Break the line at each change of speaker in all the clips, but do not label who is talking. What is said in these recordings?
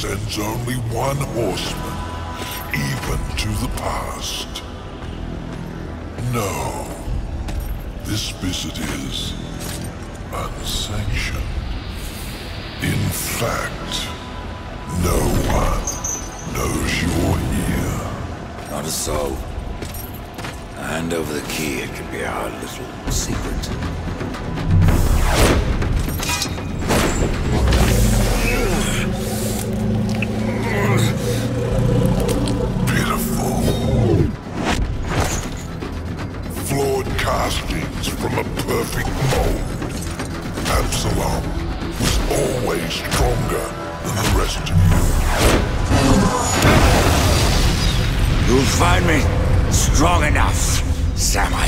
sends only one horseman, even to the past. No, this visit is unsanctioned. In fact, no one knows you're here.
Not a soul. Hand over the key, it can be our little secret.
Absalom was always stronger than the rest of you.
You'll find me strong enough, Samael.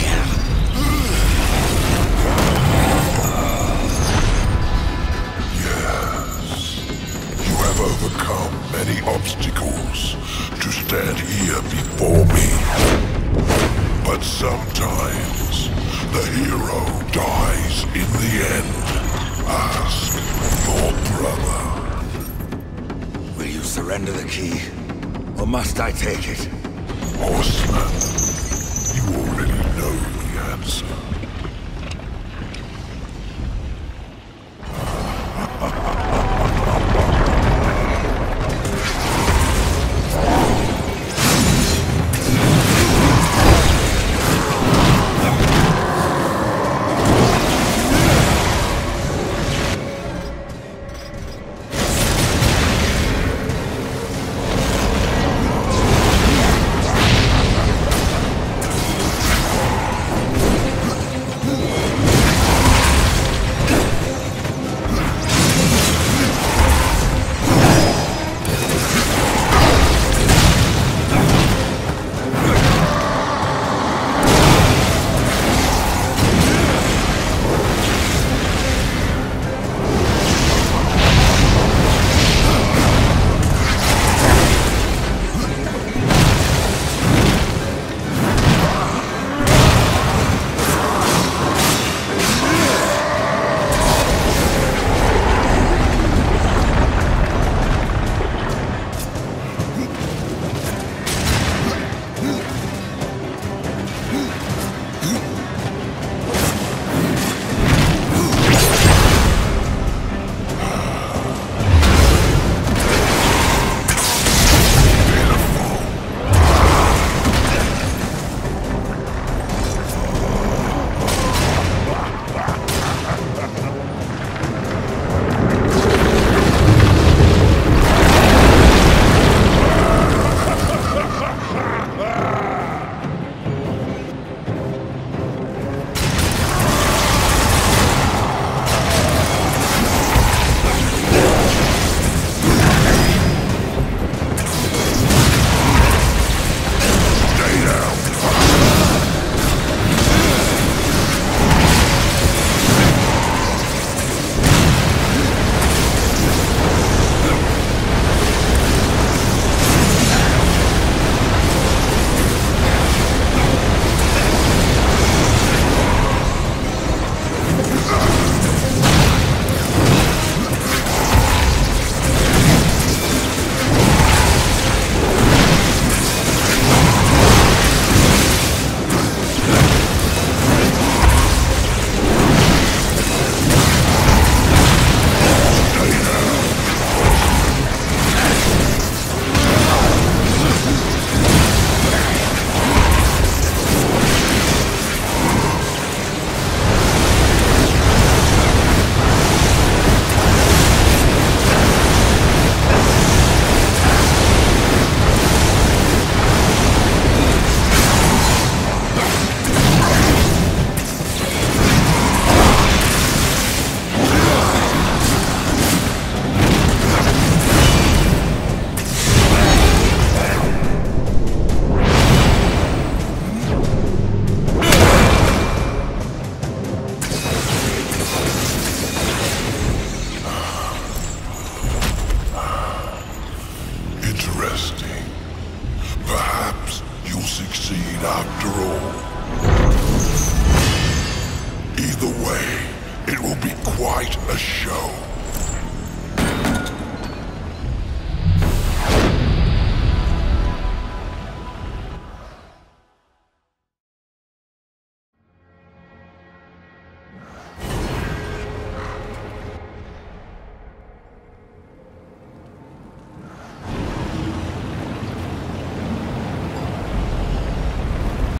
Yes. You have overcome many obstacles to stand here before me. But sometimes the hero dies in the end.
Surrender the key? Or must I take it?
Horseman, succeed after all. Either way, it will be quite a show.